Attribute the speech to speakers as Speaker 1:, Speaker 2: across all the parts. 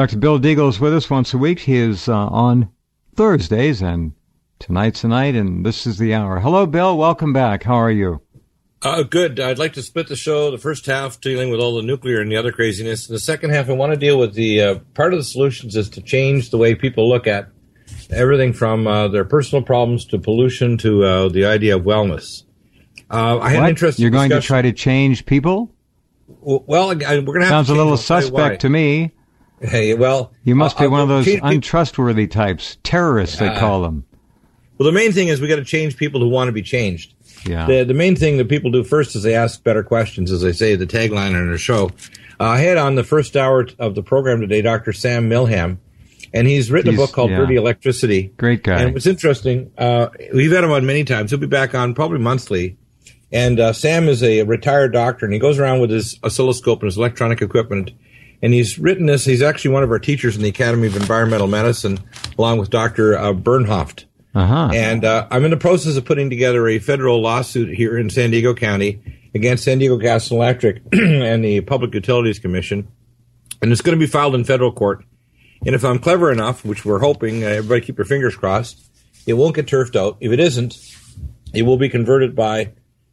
Speaker 1: Dr. Bill Deagle is with us once a week. He is uh, on Thursdays, and tonight's the night, and this is the hour. Hello, Bill. Welcome back. How are you?
Speaker 2: Uh, good. I'd like to split the show. The first half dealing with all the nuclear and the other craziness. The second half, I want to deal with the uh, part of the solutions is to change the way people look at everything from uh, their personal problems to pollution to uh, the idea of wellness.
Speaker 1: Uh, I had an You're going discussion. to try to change people?
Speaker 2: Well, I, we're going to
Speaker 1: Sounds a little suspect to me.
Speaker 2: Hey, well,
Speaker 1: you must be one of those untrustworthy types, terrorists they call them.
Speaker 2: Well, the main thing is we got to change people who want to be changed.
Speaker 1: Yeah.
Speaker 2: The, the main thing that people do first is they ask better questions, as they say the tagline on our show. Uh, I had on the first hour of the program today Dr. Sam Milham, and he's written he's, a book called yeah. Dirty Electricity.
Speaker 1: Great guy.
Speaker 2: And what's interesting, uh, we've had him on many times. He'll be back on probably monthly. And uh, Sam is a retired doctor, and he goes around with his oscilloscope and his electronic equipment and he's written this. He's actually one of our teachers in the Academy of Environmental Medicine, along with Dr. Uh, Bernhoft.
Speaker 1: Uh-huh.
Speaker 2: And uh, I'm in the process of putting together a federal lawsuit here in San Diego County against San Diego Gas and Electric and the Public Utilities Commission. And it's going to be filed in federal court. And if I'm clever enough, which we're hoping, uh, everybody keep your fingers crossed, it won't get turfed out. If it isn't, it will be converted by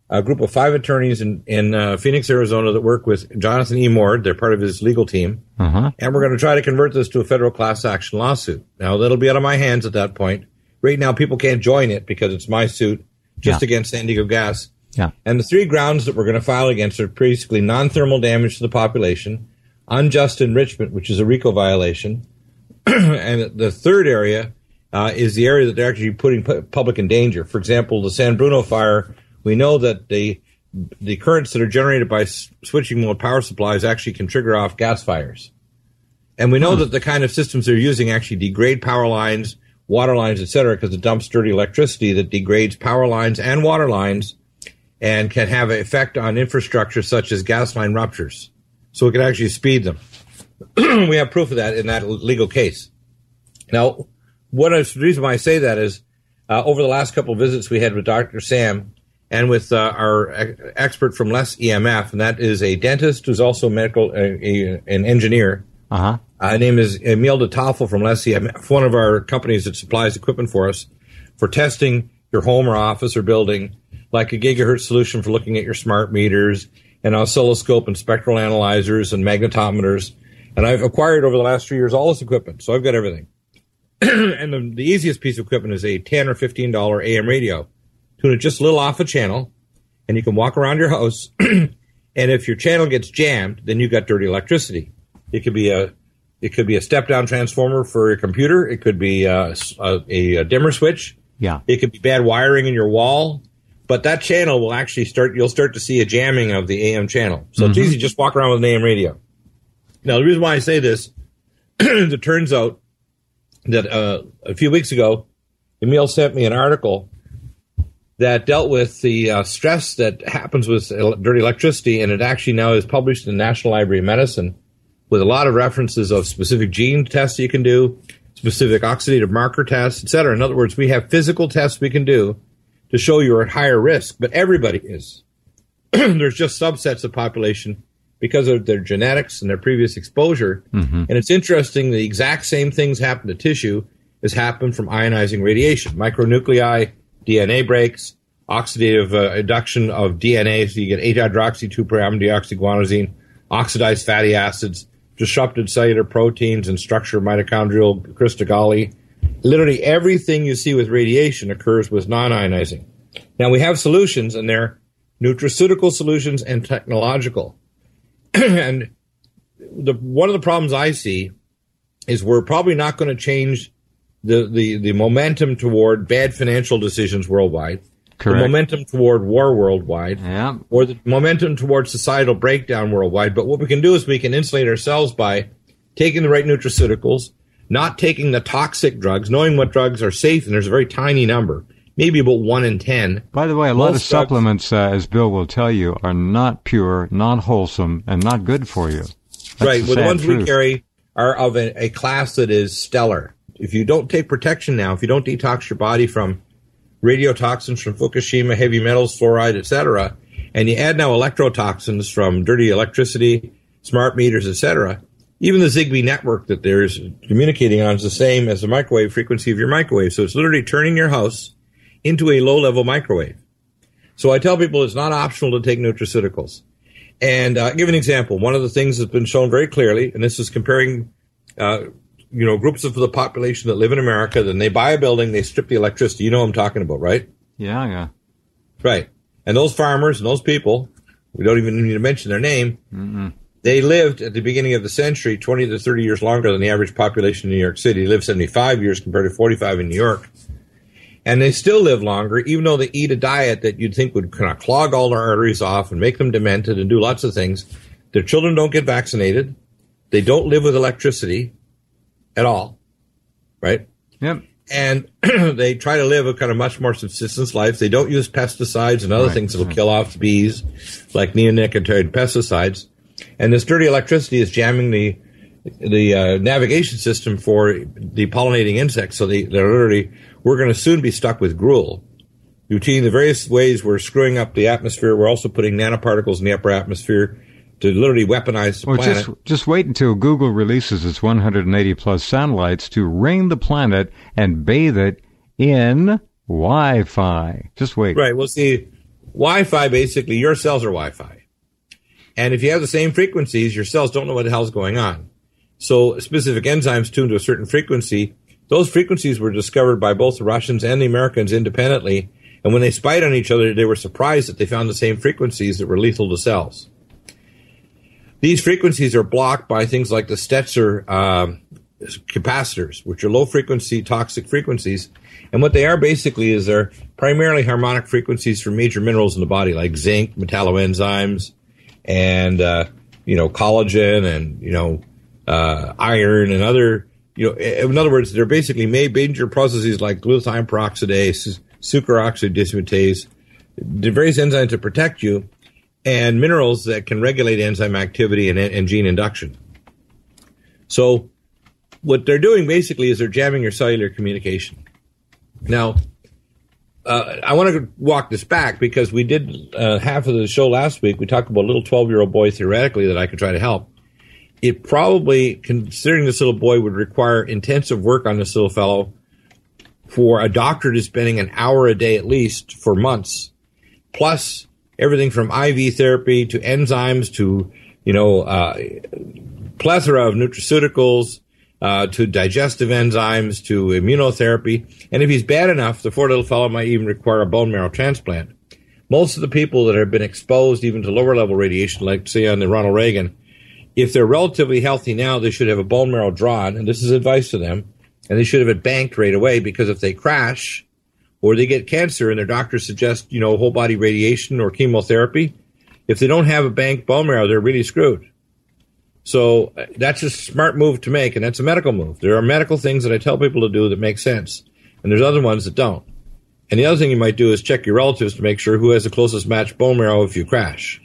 Speaker 2: a group of five attorneys in, in uh, Phoenix, Arizona that work with Jonathan E. Moore. They're part of his legal team.
Speaker 1: Uh-huh.
Speaker 2: And we're going to try to convert this to a federal class action lawsuit. Now, that'll be out of my hands at that point. Right now, people can't join it because it's my suit just yeah. against San Diego Gas.
Speaker 1: Yeah.
Speaker 2: And the three grounds that we're going to file against are basically non thermal damage to the population, unjust enrichment, which is a RICO violation, and the third area uh, is the area that they're actually putting public in danger. For example, the San Bruno fire we know that the the currents that are generated by switching mode power supplies actually can trigger off gas fires. And we know hmm. that the kind of systems they're using actually degrade power lines, water lines, etc., because it dumps dirty electricity that degrades power lines and water lines and can have an effect on infrastructure such as gas line ruptures. So it can actually speed them. we have proof of that in that legal case. Now, what is the reason why I say that is uh, over the last couple of visits we had with Dr. Sam, and with uh, our expert from Less EMF, and that is a dentist who's also medical, a, a, an engineer.
Speaker 1: Uh-huh.
Speaker 2: Uh, her name is Emil de Tafel from Less EMF, one of our companies that supplies equipment for us for testing your home or office or building, like a gigahertz solution for looking at your smart meters, and oscilloscope and spectral analyzers and magnetometers. And I've acquired over the last three years all this equipment, so I've got everything. and the, the easiest piece of equipment is a ten or fifteen dollar AM radio tune it just a little off a channel, and you can walk around your house. and if your channel gets jammed, then you've got dirty electricity. It could be a it could be a step down transformer for your computer. It could be a, a, a, dimmer switch.
Speaker 1: Yeah.
Speaker 2: It could be bad wiring in your wall. But that channel will actually start. You'll start to see a jamming of the AM channel. So mm-hmm. it's easy. Just walk around with an AM radio. Now the reason why I say this, it turns out that uh, a few weeks ago, Emil sent me an article that dealt with the uh, stress that happens with dirty electricity, and it actually now is published in the National Library of Medicine with a lot of references of specific gene tests you can do, specific oxidative marker tests, etc. In other words, we have physical tests we can do to show you're at higher risk, but everybody is. There's just subsets of population because of their genetics and their previous exposure.
Speaker 1: Mm-hmm.
Speaker 2: And it's interesting the exact same things happen to tissue as happen from ionizing radiation. Micronuclei DNA breaks, oxidative uh, induction of DNA, so you get 8 hydroxy 2 deoxyguanosine, oxidized fatty acids, disrupted cellular proteins and structure mitochondrial cristae Literally everything you see with radiation occurs with non-ionizing. Now we have solutions, and they're nutraceutical solutions and technological. and the one of the problems I see is we're probably not going to change the, the, the momentum toward bad financial decisions worldwide,
Speaker 1: Correct.
Speaker 2: the momentum toward war worldwide,
Speaker 1: yeah.
Speaker 2: or the momentum toward societal breakdown worldwide. But what we can do is we can insulate ourselves by taking the right nutraceuticals, not taking the toxic drugs, knowing what drugs are safe, and there's a very tiny number, maybe about one in ten.
Speaker 1: By the way, a lot of supplements, uh, as Bill will tell you, are not pure, not wholesome, and not good for you. That's
Speaker 2: right.
Speaker 1: The
Speaker 2: well, the ones
Speaker 1: truth.
Speaker 2: we carry are of a, a class that is stellar if you don't take protection now, if you don't detox your body from radiotoxins from Fukushima, heavy metals, fluoride, etc., and you add now electrotoxins from dirty electricity, smart meters, etc., even the Zigbee network that there's communicating on is the same as the microwave frequency of your microwave. So it's literally turning your house into a low level microwave. So I tell people it's not optional to take nutraceuticals. And uh, give an example. One of the things that's been shown very clearly, and this is comparing, uh, you know, groups of the population that live in America. Then they buy a building, they strip the electricity. You know what I'm talking about, right?
Speaker 1: Yeah, yeah.
Speaker 2: Right. And those farmers and those people, we don't even need to mention their name. Mm-mm. They lived at the beginning of the century 20 to 30 years longer than the average population in New York City. They lived 75 years compared to 45 in New York. And they still live longer, even though they eat a diet that you'd think would kind of clog all their arteries off and make them demented and do lots of things. Their children don't get vaccinated. They don't live with electricity at all. Right?
Speaker 1: Yep.
Speaker 2: And they try to live a kind of much more subsistence life. They don't use pesticides and other right, things that will right. kill off bees, like neonicotinoid pesticides and this dirty electricity is jamming the the uh, navigation system for the pollinating insects. So they, they're literally we're going to soon be stuck with gruel. Routine the various ways we're screwing up the atmosphere. We're also putting nanoparticles in the upper atmosphere to literally weaponize the
Speaker 1: well,
Speaker 2: planet.
Speaker 1: Just, just wait until Google releases its 180 plus satellites to ring the planet and bathe it in Wi-Fi. Just wait.
Speaker 2: Right. Well, see, Wi-Fi basically your cells are Wi-Fi. And if you have the same frequencies, your cells don't know what the hell's going on. So specific enzymes tuned to a certain frequency, those frequencies were discovered by both the Russians and the Americans independently. And when they spied on each other, they were surprised that they found the same frequencies that were lethal to cells. These frequencies are blocked by things like the Stetzer uh, capacitors, which are low frequency toxic frequencies. And what they are basically is they're primarily harmonic frequencies for major minerals in the body, like zinc, metalloenzymes, and uh, you know collagen and you know uh, iron and other you know in other words they're basically major processes like glutathione peroxidase the various enzymes to protect you and minerals that can regulate enzyme activity and, and gene induction so what they're doing basically is they're jamming your cellular communication now uh, I want to walk this back because we did uh, half of the show last week. We talked about a little 12 year old boy theoretically that I could try to help. It probably, considering this little boy, would require intensive work on this little fellow for a doctor to spending an hour a day at least for months, plus everything from IV therapy to enzymes to, you know, uh, plethora of nutraceuticals, uh, to digestive enzymes, to immunotherapy. And if he's bad enough, the poor little fellow might even require a bone marrow transplant. Most of the people that have been exposed even to lower level radiation, like say on the Ronald Reagan, if they're relatively healthy now, they should have a bone marrow drawn, and this is advice to them, and they should have it banked right away because if they crash or they get cancer and their doctor suggests, you know, whole body radiation or chemotherapy, if they don't have a bank bone marrow, they're really screwed. So uh, that's a smart move to make, and that's a medical move. There are medical things that I tell people to do that make sense, and there's other ones that don't. And the other thing you might do is check your relatives to make sure who has the closest matched bone marrow if you crash.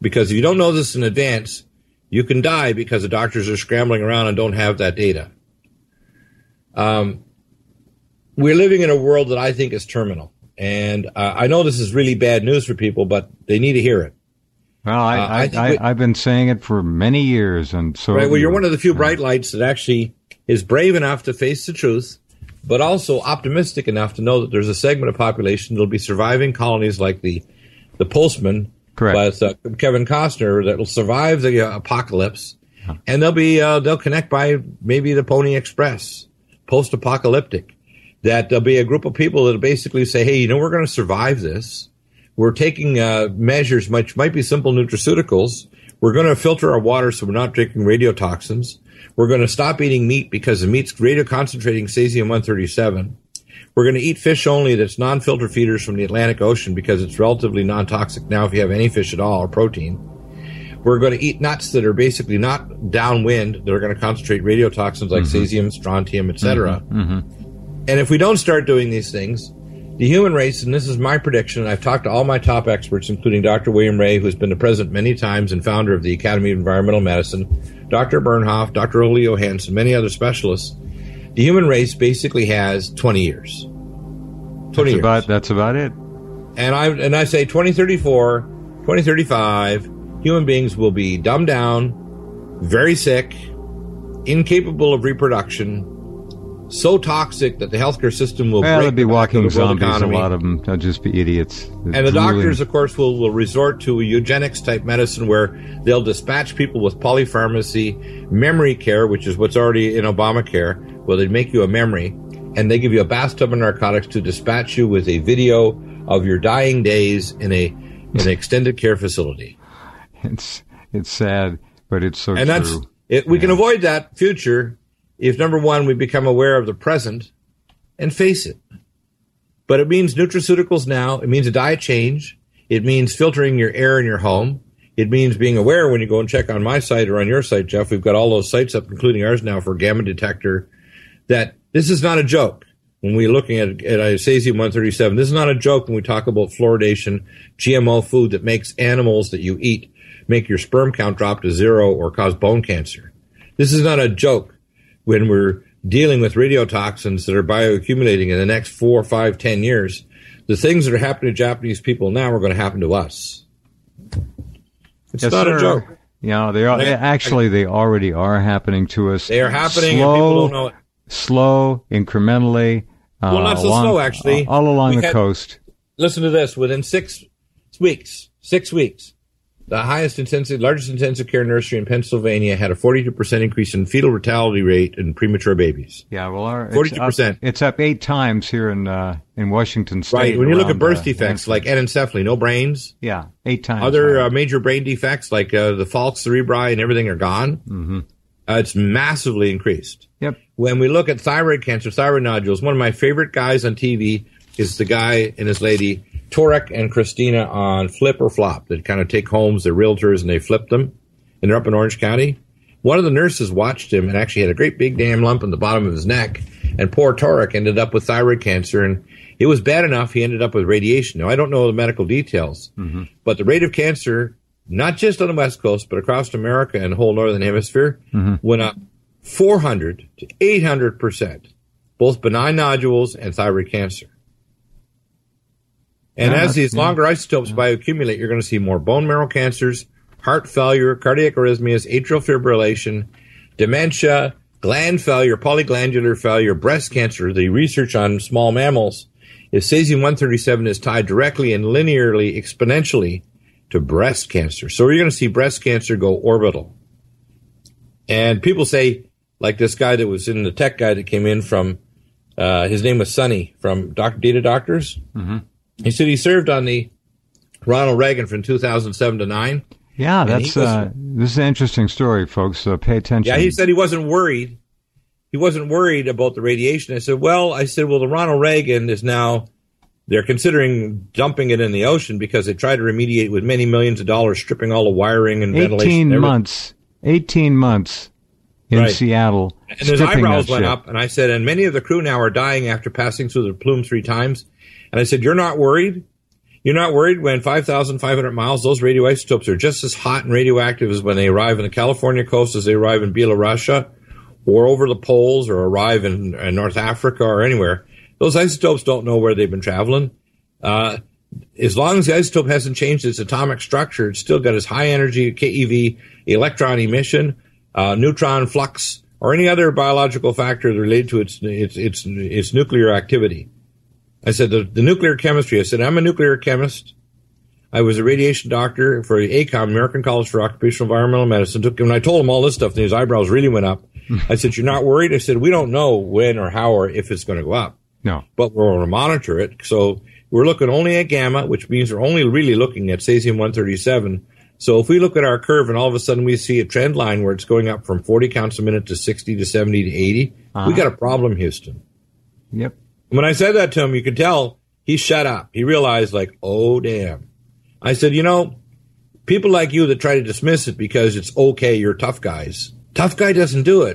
Speaker 2: Because if you don't know this in advance, you can die because the doctors are scrambling around and don't have that data. Um, we're living in a world that I think is terminal. And uh, I know this is really bad news for people, but they need to hear it.
Speaker 1: Well, I, uh, I, I, have been saying it for many years, and so
Speaker 2: right. Well, you're one of the few bright lights that actually is brave enough to face the truth, but also optimistic enough to know that there's a segment of population that'll be surviving colonies like the the Postman,
Speaker 1: correct,
Speaker 2: with uh, Kevin Costner that will survive the uh, apocalypse, huh. and they'll be uh, they'll connect by maybe the Pony Express, post-apocalyptic. That there'll be a group of people that'll basically say, "Hey, you know, we're going to survive this." We're taking uh, measures, which might be simple nutraceuticals. We're going to filter our water so we're not drinking radiotoxins. We're going to stop eating meat because the meat's radioconcentrating cesium 137. We're going to eat fish only that's non-filter feeders from the Atlantic Ocean because it's relatively non-toxic now if you have any fish at all or protein. We're going to eat nuts that are basically not downwind that are going to concentrate radiotoxins like mm-hmm. cesium, strontium, etc. Mm-hmm. Mm-hmm. And if we don't start doing these things, the human race, and this is my prediction, I've talked to all my top experts, including Dr. William Rea, who's been the president many times and founder of the Academy of Environmental Medicine, Dr. Bernhoft, Dr. Olle Johansson, many other specialists. The human race basically has 20 years.
Speaker 1: 20 that's years. About, that's about it.
Speaker 2: And I, and I say 2034, 2035, human beings will be dumbed down, very sick, incapable of reproduction, so toxic that the healthcare system will
Speaker 1: well,
Speaker 2: break
Speaker 1: be
Speaker 2: the back of
Speaker 1: walking zombies.
Speaker 2: economy.
Speaker 1: A lot of them. They'll just be idiots.
Speaker 2: And the doctors, of course, will, will resort to a eugenics type medicine where they'll dispatch people with polypharmacy, memory care, which is what's already in Obamacare, where they make you a memory, and they give you a bathtub of narcotics to dispatch you with a video of your dying days in a in an extended care facility.
Speaker 1: It's it's sad, but it's so
Speaker 2: and that's it, we can avoid that future if number one we become aware of the present and face it. But it means nutraceuticals now. It means a diet change. It means filtering your air in your home. It means being aware when you go and check on my site or on your site, Jeff. We've got all those sites up, including ours now for gamma detector. That this is not a joke when we're looking at, at Cesium 137. This is not a joke when we talk about fluoridation, GMO food that makes animals that you eat make your sperm count drop to zero or cause bone cancer. This is not a joke when we're dealing with radiotoxins that are bioaccumulating in the next four, five, ten years. The things that are happening to Japanese people now are going to happen to us. It's
Speaker 1: Yes,
Speaker 2: not
Speaker 1: sir.
Speaker 2: a joke.
Speaker 1: You know, they are
Speaker 2: They-
Speaker 1: actually they already are happening to us.
Speaker 2: They are happening,
Speaker 1: slow,
Speaker 2: and people don't know it.
Speaker 1: slow, incrementally. Uh,
Speaker 2: Well, not so
Speaker 1: along-
Speaker 2: slow, actually.
Speaker 1: all along
Speaker 2: We
Speaker 1: the
Speaker 2: had-
Speaker 1: coast.
Speaker 2: Listen to this. Within six weeks, six weeks, the highest intensive, largest intensive care nursery in Pennsylvania had a 42% increase in fetal mortality rate in premature babies.
Speaker 1: Yeah, well, our,
Speaker 2: 42%.
Speaker 1: up- It's up eight times here in uh, in Washington State.
Speaker 2: Right. When you look at birth
Speaker 1: uh,
Speaker 2: defects like anencephaly, no brains,
Speaker 1: yeah, eight times.
Speaker 2: other uh, major brain defects like uh, the falx cerebri and everything are gone. Mm-hmm. Uh, it's massively increased.
Speaker 1: yep.
Speaker 2: When we look at thyroid cancer, thyroid nodules, one of my favorite guys on TV is the guy and his lady, Tarek and Christina on Flip or Flop, They kind of take homes, they're realtors, and they flip them. And they're up in Orange County. One of the nurses watched him and actually had a great big damn lump in the bottom of his neck. And poor Tarek ended up with thyroid cancer. And it was bad enough he ended up with radiation. Now, I don't know the medical details, mm-hmm. but the rate of cancer, not just on the West Coast, but across America and the whole Northern Hemisphere, mm-hmm. went up 400 to 800 percent, both benign nodules and thyroid cancer. And
Speaker 1: Yeah,
Speaker 2: as these
Speaker 1: yeah.
Speaker 2: longer isotopes bioaccumulate, you're going to see more bone marrow cancers, heart failure, cardiac arrhythmias, atrial fibrillation, dementia, gland failure, polyglandular failure, breast cancer. The research on small mammals is cesium 137 is tied directly and linearly, exponentially to breast cancer. So you're going to see breast cancer go orbital. And people say, like this guy that was in the tech guy that came in from, uh, his name was Sonny from Doc- Data Doctors. Mm-hmm. He said he served on the Ronald Reagan from 2007 to 9.
Speaker 1: Yeah, that's
Speaker 2: was-
Speaker 1: uh, this is an interesting story, folks. Uh, pay attention.
Speaker 2: Yeah, he said he wasn't worried. He wasn't worried about the radiation. I said, well, I said, well, the Ronald Reagan is now, they're considering dumping it in the ocean because they tried to remediate with many millions of dollars, stripping all the wiring and ventilation.
Speaker 1: eighteen months. Eighteen months in
Speaker 2: Right.
Speaker 1: Seattle.
Speaker 2: And his eyebrows went
Speaker 1: shit.
Speaker 2: up, and I said, and many of the crew now are dying after passing through the plume three times. And I said, you're not worried? You're not worried when 5,500 miles, those radioisotopes are just as hot and radioactive as when they arrive in the California coast as they arrive in Belarus or over the poles or arrive in, in North Africa or anywhere. Those isotopes don't know where they've been traveling. Uh, as long as the isotope hasn't changed its atomic structure, it's still got its high energy KeV electron emission, uh, neutron flux, or any other biological factor related to its its its, its nuclear activity. I said the, the nuclear chemistry. I said I'm a nuclear chemist. I was a radiation doctor for ACOM, American College for Occupational Environmental Medicine. Took when I told him all this stuff, and his eyebrows really went up. I said, "You're not worried?" I said, "We don't know when or how or if it's going to go up."
Speaker 1: No.
Speaker 2: but we're going to monitor it. So we're looking only at gamma, which means we're only really looking at cesium 137. So if we look at our curve and all of a sudden we see a trend line where it's going up from 40 counts a minute to 60 to 70 to 80,
Speaker 1: Uh-huh.
Speaker 2: we got a problem, Houston.
Speaker 1: Yep.
Speaker 2: When I said that to him, you could tell he shut up. He realized, like, oh, damn. I said, you know, people like you that try to dismiss it because it's okay, you're tough guys. Tough guy doesn't do it.